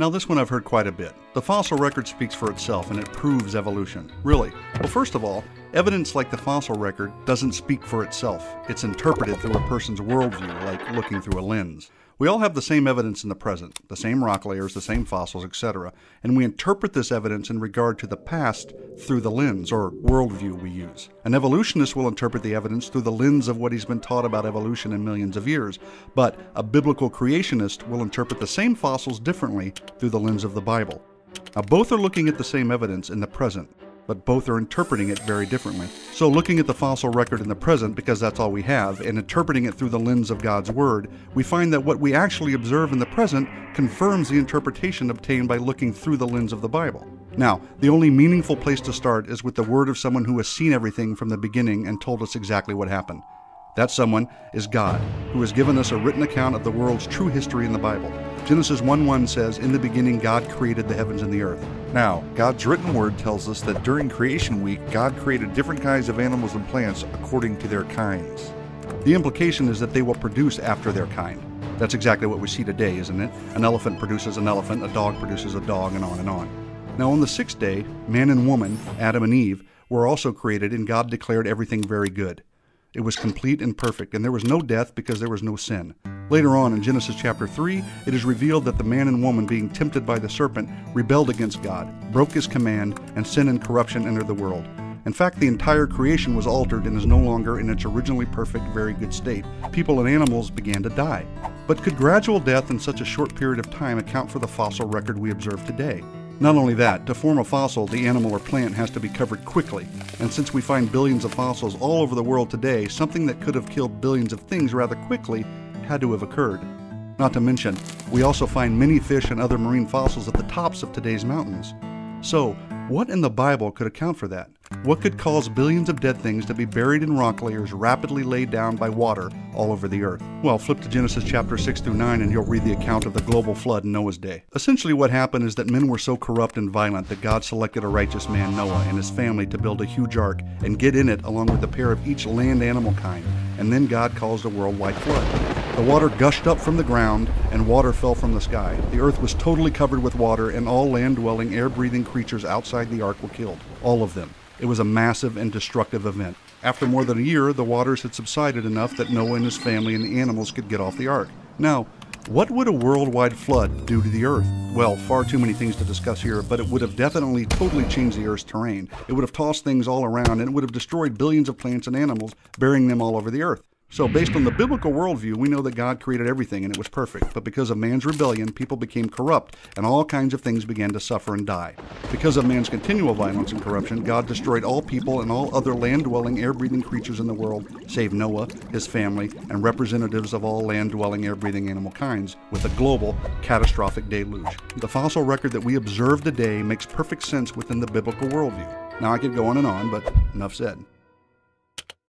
Now, this one I've heard quite a bit. The fossil record speaks for itself and it proves evolution. Really? Well, first of all, evidence like the fossil record doesn't speak for itself. It's interpreted through a person's worldview, like looking through a lens. We all have the same evidence in the present, the same rock layers, the same fossils, etc., and we interpret this evidence in regard to the past through the lens or worldview we use. An evolutionist will interpret the evidence through the lens of what he's been taught about evolution in millions of years, but a biblical creationist will interpret the same fossils differently through the lens of the Bible. Now, both are looking at the same evidence in the present, but both are interpreting it very differently. So, looking at the fossil record in the present, because that's all we have, and interpreting it through the lens of God's Word, we find that what we actually observe in the present confirms the interpretation obtained by looking through the lens of the Bible. Now, the only meaningful place to start is with the word of someone who has seen everything from the beginning and told us exactly what happened. That someone is God, who has given us a written account of the world's true history in the Bible. Genesis 1 1 says, In the beginning, God created the heavens and the earth. Now, God's written word tells us that during creation week, God created different kinds of animals and plants according to their kinds. The implication is that they will produce after their kind. That's exactly what we see today, isn't it? An elephant produces an elephant, a dog produces a dog, and on and on. Now, on the sixth day, man and woman, Adam and Eve, were also created, and God declared everything very good. It was complete and perfect, and there was no death because there was no sin. Later on in Genesis chapter 3, it is revealed that the man and woman, being tempted by the serpent, rebelled against God, broke his command, and sin and corruption entered the world. In fact, the entire creation was altered and is no longer in its originally perfect, very good state. People and animals began to die. But could gradual death in such a short period of time account for the fossil record we observe today? Not only that, to form a fossil, the animal or plant has to be covered quickly. And since we find billions of fossils all over the world today, something that could have killed billions of things rather quickly had to have occurred. Not to mention, we also find many fish and other marine fossils at the tops of today's mountains. So, what in the Bible could account for that? What could cause billions of dead things to be buried in rock layers rapidly laid down by water all over the earth? Well, flip to Genesis chapter 6 through 9 and you'll read the account of the global flood in Noah's day. Essentially, what happened is that men were so corrupt and violent that God selected a righteous man, Noah, and his family to build a huge ark and get in it along with a pair of each land animal kind. And then God caused a worldwide flood. The water gushed up from the ground, and water fell from the sky. The earth was totally covered with water, and all land dwelling, air breathing creatures outside the ark were killed. All of them. It was a massive and destructive event. After more than a year, the waters had subsided enough that Noah and his family and the animals could get off the ark. Now, what would a worldwide flood do to the Earth? Well, far too many things to discuss here, but it would have definitely totally changed the Earth's terrain. It would have tossed things all around, and it would have destroyed billions of plants and animals, burying them all over the Earth. So, based on the biblical worldview, we know that God created everything and it was perfect. But because of man's rebellion, people became corrupt and all kinds of things began to suffer and die. Because of man's continual violence and corruption, God destroyed all people and all other land dwelling, air breathing creatures in the world, save Noah, his family, and representatives of all land dwelling, air breathing animal kinds, with a global, catastrophic deluge. The fossil record that we observe today makes perfect sense within the biblical worldview. Now, I could go on and on, but enough said.